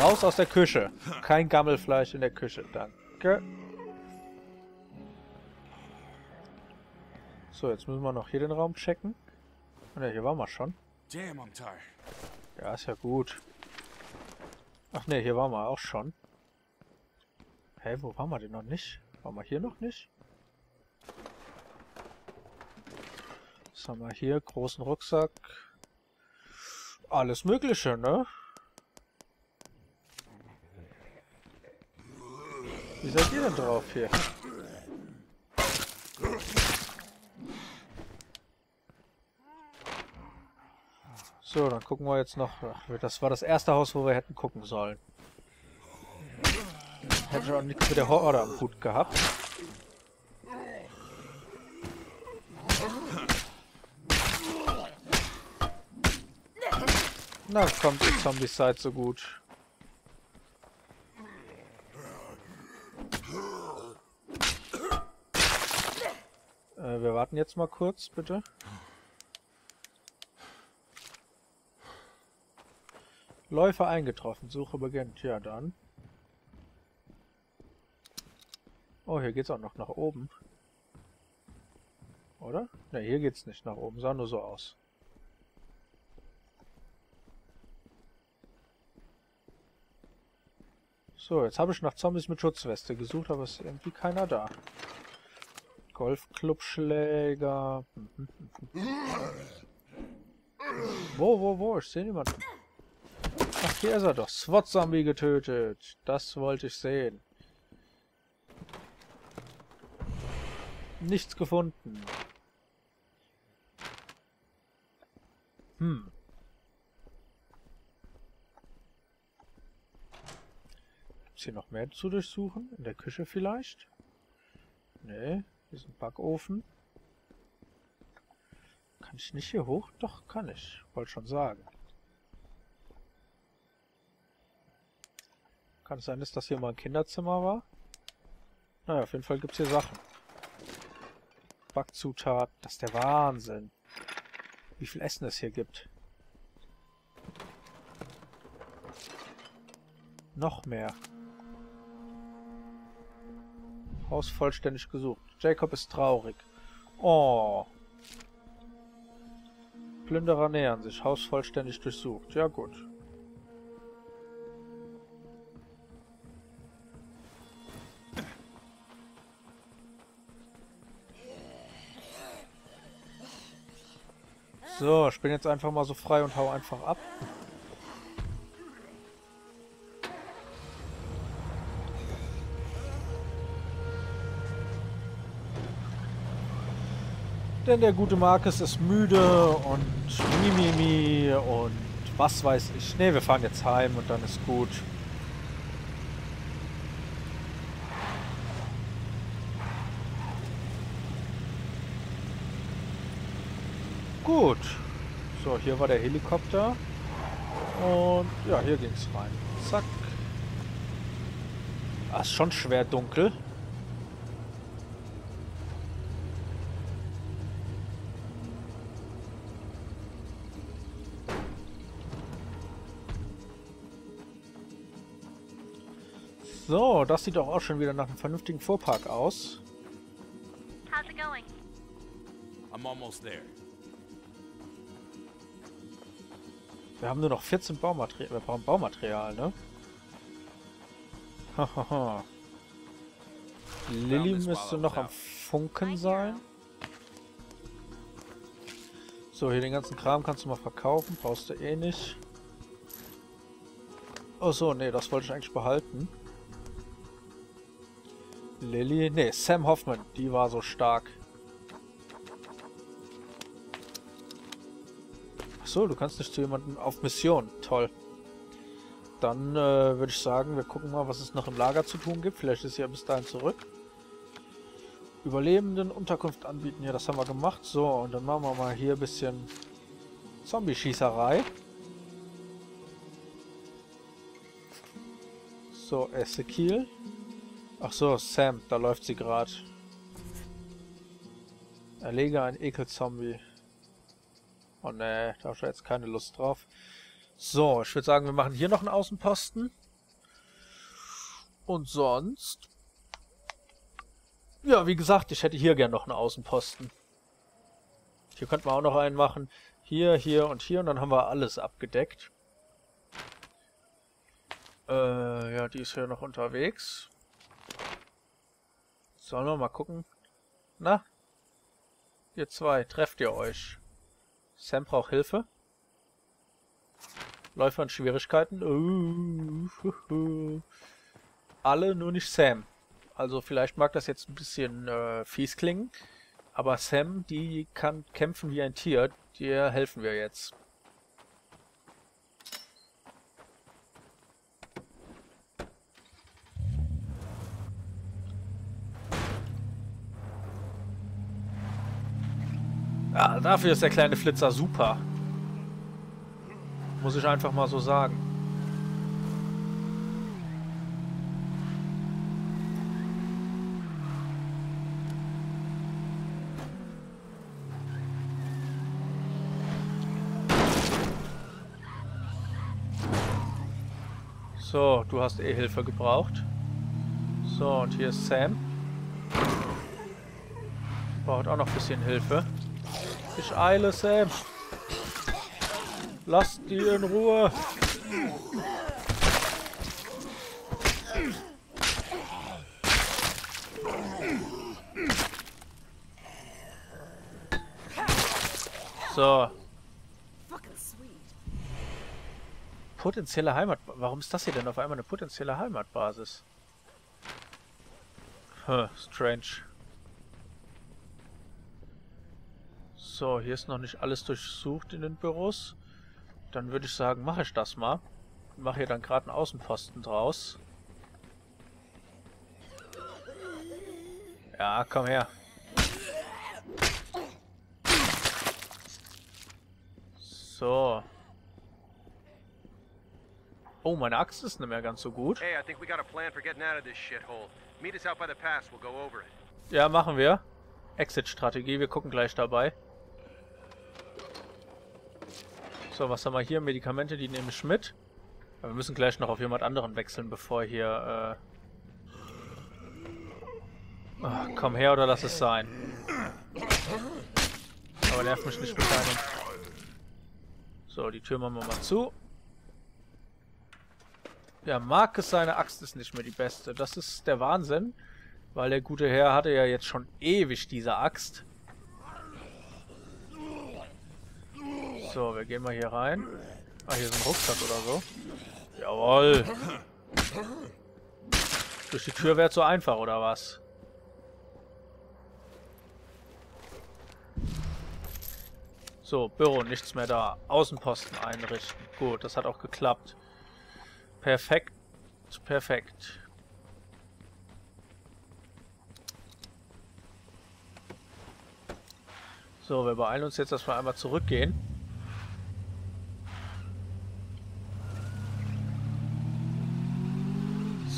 Raus aus der Küche. Kein Gammelfleisch in der Küche. Danke. So, jetzt müssen wir noch hier den Raum checken. Ne, hier waren wir schon. Ja, ist ja gut. Ach ne, hier waren wir auch schon. Hä, hey, wo waren wir denn noch nicht? Waren wir hier noch nicht? Was haben wir hier? Großen Rucksack. Alles Mögliche, ne? Wie seid ihr denn drauf hier? So, dann gucken wir jetzt noch. Das war das erste Haus, wo wir hätten gucken sollen. Hätte schon nichts mit der Horde am Hut gehabt. Na, kommt die Zombies seid so gut. Wir warten jetzt mal kurz, bitte. Läufer eingetroffen. Suche beginnt. Ja, dann. Oh, hier geht's auch noch nach oben. Oder? Ne, hier geht's nicht nach oben. Sah nur so aus. So, jetzt habe ich nach Zombies mit Schutzweste gesucht, aber es ist irgendwie keiner da. Golfclubschläger. wo, wo, wo? Ich sehe niemanden. Ach, hier ist er doch. SWAT-Zombie getötet. Das wollte ich sehen. Nichts gefunden. Hm. Gibt's hier noch mehr zu durchsuchen? In der Küche vielleicht? Nee, hier ist ein Backofen. Kann ich nicht hier hoch? Doch, kann ich. Wollte schon sagen. Kann es sein, dass das hier mal ein Kinderzimmer war? Naja, auf jeden Fall gibt es hier Sachen. Backzutat, das ist der Wahnsinn. Wie viel Essen es hier gibt. Noch mehr. Haus vollständig gesucht. Jacob ist traurig. Oh. Plünderer nähern sich. Haus vollständig durchsucht. Ja gut. So, ich bin jetzt einfach mal so frei und hau einfach ab. Denn der gute Marcus ist müde und Mimimi und was weiß ich. Ne, wir fahren jetzt heim und dann ist gut. Gut. So, hier war der Helikopter. Und ja, hier ging es rein. Zack. Ah, ist schon schwer dunkel. So, das sieht doch auch schon wieder nach einem vernünftigen Fuhrpark aus. How's it going? I'm almost there. Wir haben nur noch 14 Baumaterial. Wir brauchen Baumaterial, ne? Hahaha. Lilly müsste noch am Funken sein. So, hier den ganzen Kram kannst du mal verkaufen. Brauchst du eh nicht. Oh so, nee, das wollte ich eigentlich behalten. Lilly, nee, Sam Hoffman, die war so stark. so, du kannst nicht zu jemandem auf Mission. Toll. Dann äh, würde ich sagen, wir gucken mal, was es noch im Lager zu tun gibt. Vielleicht ist sie ja bis dahin zurück. Überlebenden Unterkunft anbieten. Ja, das haben wir gemacht. So, und dann machen wir mal hier ein bisschen Zombie-Schießerei. So, Ezekiel. Ach so, Sam, da läuft sie gerade. Erlege einen Ekelzombie. Oh ne, da habe ich jetzt keine Lust drauf. So, ich würde sagen, wir machen hier noch einen Außenposten. Und sonst... Ja, wie gesagt, ich hätte hier gern noch einen Außenposten. Hier könnten wir auch noch einen machen. Hier, hier und hier. Und dann haben wir alles abgedeckt. Äh, ja, die ist hier noch unterwegs. Sollen wir mal gucken? Na? Ihr zwei, trefft ihr euch? Sam braucht Hilfe. Läufer in Schwierigkeiten. Uh, Alle, nur nicht Sam. Also vielleicht mag das jetzt ein bisschen äh, fies klingen. Aber Sam, die kann kämpfen wie ein Tier. Dir helfen wir jetzt. Ja, dafür ist der kleine Flitzer super. Muss ich einfach mal so sagen. So, du hast eh Hilfe gebraucht. So, und hier ist Sam. Braucht auch noch ein bisschen Hilfe. Ich eile, Sam. Lass die in Ruhe. So. Potenzielle Heimat... Warum ist das hier denn auf einmal eine potenzielle Heimatbasis? Huh, strange. So, hier ist noch nicht alles durchsucht in den Büros. Dann würde ich sagen, mache ich das mal. Mache hier dann gerade einen Außenposten draus. Ja, komm her. So. Oh, meine Axt ist nicht mehr ganz so gut. Hey, I think we got a plan for getting out of this shithole. Meet us out by the pass, we'll go over it. Ja, machen wir. Exit-Strategie, wir gucken gleich dabei. So, was haben wir hier? Medikamente, die nehme ich mit. Aber wir müssen gleich noch auf jemand anderen wechseln, bevor hier... Äh... Oh, komm her oder lass es sein. Aber nerv mich nicht mit deinem... So, die Tür machen wir mal zu. Ja, Marcus, seine Axt ist nicht mehr die beste. Das ist der Wahnsinn. Weil der gute Herr hatte ja jetzt schon ewig diese Axt. So, wir gehen mal hier rein. Ah, hier ist ein Rucksack oder so. Jawoll. Durch die Tür wäre zu einfach, oder was? So, Büro, nichts mehr da. Außenposten einrichten. Gut, das hat auch geklappt. Perfekt. Perfekt. So, wir beeilen uns jetzt, dass wir einmal zurückgehen.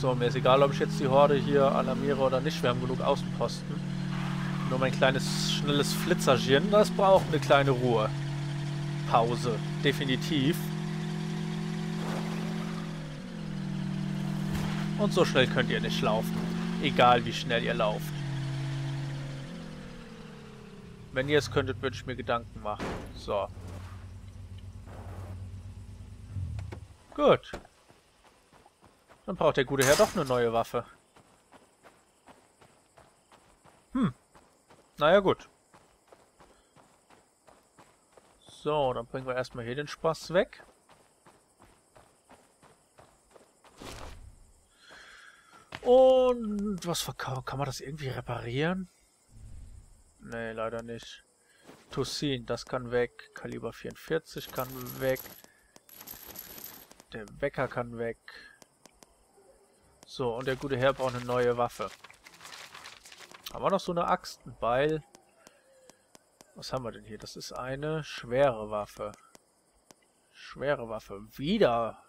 So, mir ist egal, ob ich jetzt die Horde hier alarmiere oder nicht. Wir haben genug Außenposten. Nur mein kleines, schnelles Flitzerchen, das braucht eine kleine Ruhe. Pause. Definitiv. Und so schnell könnt ihr nicht laufen. Egal, wie schnell ihr lauft. Wenn ihr es könntet, würde ich mir Gedanken machen. So. Gut. Dann braucht der gute Herr doch eine neue Waffe. Hm. Naja, gut. So, dann bringen wir erstmal hier den Spaß weg. Und was verkaufen? Kann man das irgendwie reparieren? Nee, leider nicht. Tussin, das kann weg. Kaliber 44 kann weg. Der Wecker kann weg. So, und der gute Herr braucht eine neue Waffe. Haben wir noch so eine Axt, ein Beil? Was haben wir denn hier? Das ist eine schwere Waffe. Schwere Waffe. Wieder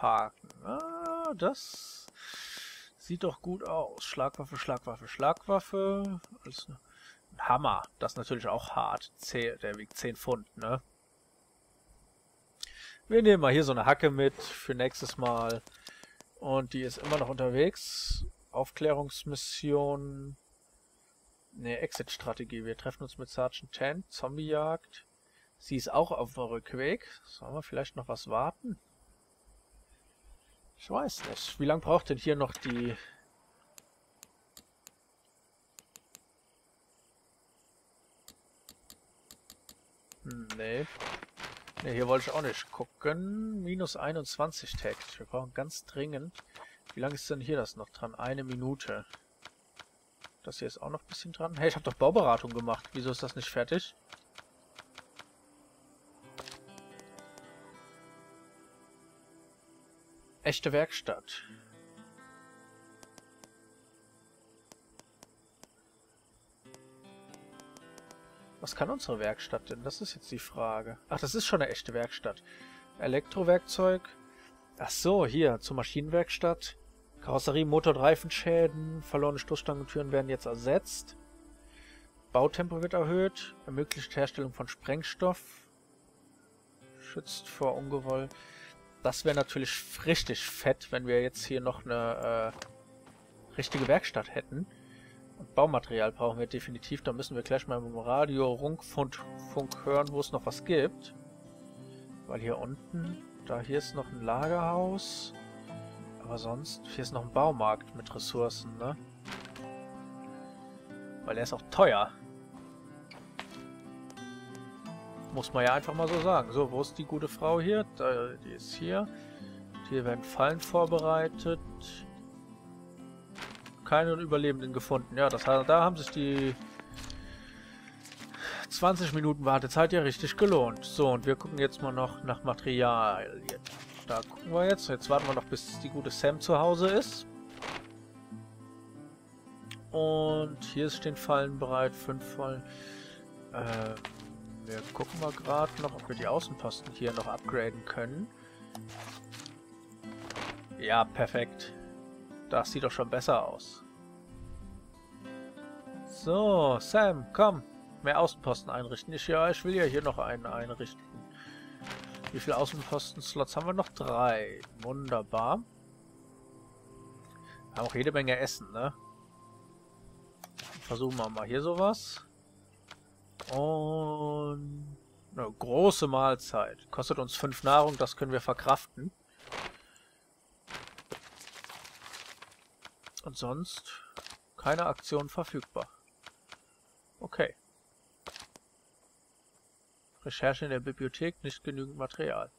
Haken. Ah, das sieht doch gut aus. Schlagwaffe, Schlagwaffe, Schlagwaffe. Ein Hammer. Das ist natürlich auch hart. Der wiegt 10 Pfund, ne? Wir nehmen mal hier so eine Hacke mit für nächstes Mal. Und die ist immer noch unterwegs. Aufklärungsmission. Ne, Exit-Strategie. Wir treffen uns mit Sergeant Ten. Zombiejagd. Sie ist auch auf dem Rückweg. Sollen wir vielleicht noch was warten? Ich weiß nicht. Wie lange braucht denn hier noch die... Hm, nee. Ne, hier wollte ich auch nicht gucken. Minus 21 täglich. Wir brauchen ganz dringend... Wie lange ist denn hier das noch dran? Eine Minute. Das hier ist auch noch ein bisschen dran. Hey, ich habe doch Bauberatung gemacht. Wieso ist das nicht fertig? Echte Werkstatt. Was kann unsere Werkstatt denn? Das ist jetzt die Frage. Ach, das ist schon eine echte Werkstatt. Elektrowerkzeug. Ach so, hier, zur Maschinenwerkstatt. Karosserie, Motor- und Reifenschäden, verlorene Stoßstangentüren werden jetzt ersetzt. Bautempo wird erhöht, ermöglicht Herstellung von Sprengstoff, schützt vor Ungewoll. Das wäre natürlich richtig fett, wenn wir jetzt hier noch eine äh, richtige Werkstatt hätten. Baumaterial brauchen wir definitiv. Da müssen wir gleich mal im Radio Rundfunk hören, wo es noch was gibt. Weil hier unten, da hier ist noch ein Lagerhaus. Aber sonst, hier ist noch ein Baumarkt mit Ressourcen, ne? Weil er ist auch teuer. Muss man ja einfach mal so sagen. So, wo ist die gute Frau hier? Da, die ist hier. Hier werden Fallen vorbereitet. Keine Überlebenden gefunden. Ja, das, da haben sich die 20 Minuten Wartezeit ja richtig gelohnt. So, und wir gucken jetzt mal noch nach Material. Da gucken wir jetzt. Jetzt warten wir noch, bis die gute Sam zu Hause ist. Und hier stehen Fallen bereit. Fünf Fallen. Äh, wir gucken mal gerade noch, ob wir die Außenposten hier noch upgraden können. Ja, perfekt. Das sieht doch schon besser aus. So, Sam, komm. Mehr Außenposten einrichten. Ich, ja, ich will ja hier noch einen einrichten. Wie viele Außenposten-Slots haben wir noch? Drei. Wunderbar. Haben auch jede Menge Essen, ne? Versuchen wir mal hier sowas. Und eine große Mahlzeit. Kostet uns fünf Nahrung, das können wir verkraften. Und sonst keine Aktion verfügbar. Okay. Recherche in der Bibliothek, nicht genügend Material.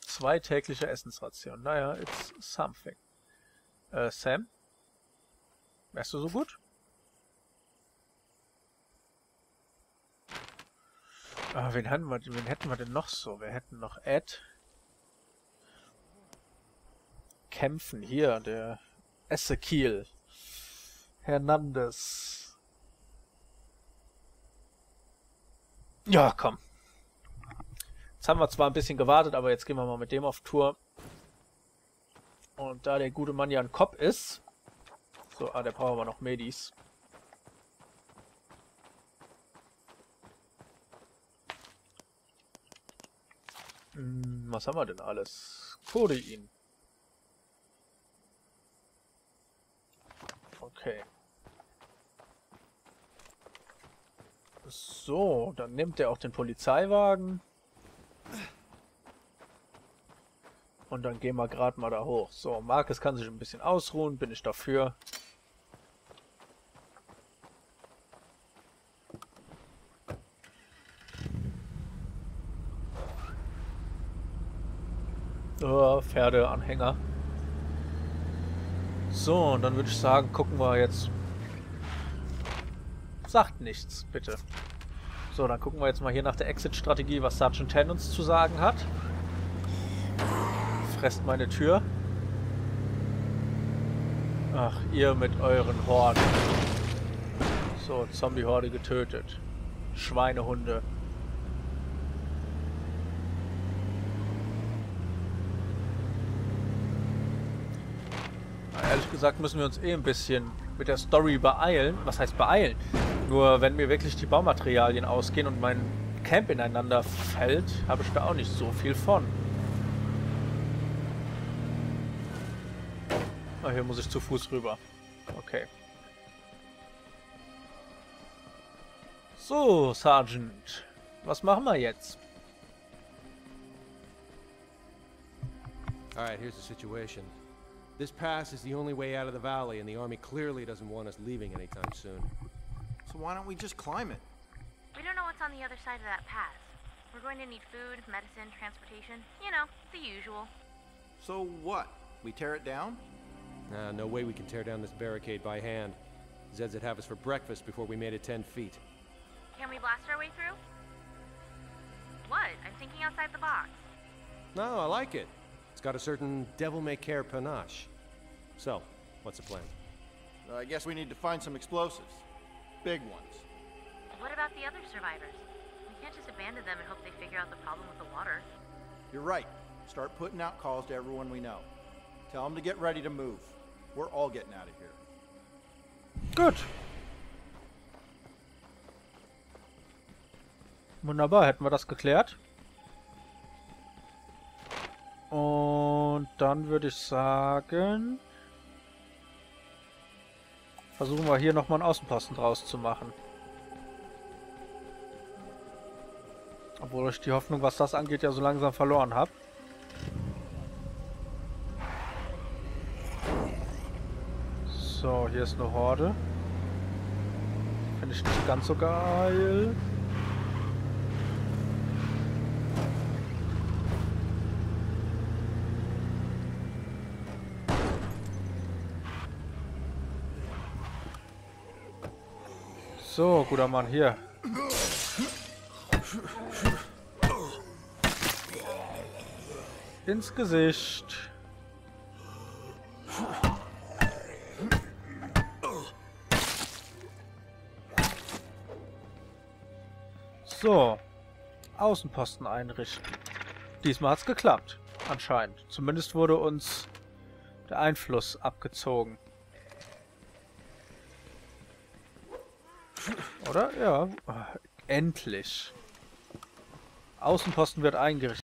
Zwei tägliche Essensrationen. Naja, it's something. Äh, Sam? Wärst du so gut? Ah, wen, hatten wir, wen hätten wir denn noch so? Wir hätten noch Ed. Kämpfen. Hier, der Ezekiel. Hernandez. Ja, komm. Jetzt haben wir zwar ein bisschen gewartet, aber jetzt gehen wir mal mit dem auf Tour. Und da der gute Mann ja ein Kopf ist... So, ah, der brauchen wir noch Medis. Hm, was haben wir denn alles? Codein. Okay. So, dann nimmt er auch den Polizeiwagen. Und dann gehen wir gerade mal da hoch. So, Markus kann sich ein bisschen ausruhen, bin ich dafür. Oh, Pferdeanhänger. So, und dann würde ich sagen, gucken wir jetzt Sagt nichts, bitte. So, dann gucken wir jetzt mal hier nach der Exit-Strategie, was Sergeant Ten uns zu sagen hat. Fresst meine Tür. Ach, ihr mit euren Horden. So, Zombie-Horde getötet. Schweinehunde. Gesagt müssen wir uns eh ein bisschen mit der Story beeilen. Was heißt beeilen? Nur wenn mir wirklich die Baumaterialien ausgehen und mein Camp ineinander fällt, habe ich da auch nicht so viel von. Ah, hier muss ich zu Fuß rüber. Okay. So, Sergeant. Was machen wir jetzt? All right, here's the situation. This pass is the only way out of the valley, and the army clearly doesn't want us leaving anytime soon. So why don't we just climb it? We don't know what's on the other side of that pass. We're going to need food, medicine, transportation. You know, the usual. So what? We tear it down? Nah, no way we can tear down this barricade by hand. Zeds would have us for breakfast before we made it 10 feet. Can we blast our way through? What? I'm thinking outside the box. No, I like it. It's got a certain devil-may-care panache. So, what's the plan? Uh, I guess we need to find some explosives. Big ones. What about the other survivors? We can't just abandon them and hope they figure out the problem with the water. You're right. Start putting out calls to everyone we know. Tell them to get ready to move. We're all getting out of here. Good. Wunderbar, hätten wir das geklärt. Und dann würde ich sagen... Versuchen wir hier nochmal einen Außenposten draus zu machen. Obwohl ich die Hoffnung, was das angeht, ja so langsam verloren habe. So, hier ist eine Horde. Finde ich nicht ganz so geil. So, guter Mann, hier. Ins Gesicht. So. Außenposten einrichten. Diesmal hat's geklappt. Anscheinend. Zumindest wurde uns der Einfluss abgezogen. Oder? Ja. Endlich. Außenposten wird eingerichtet.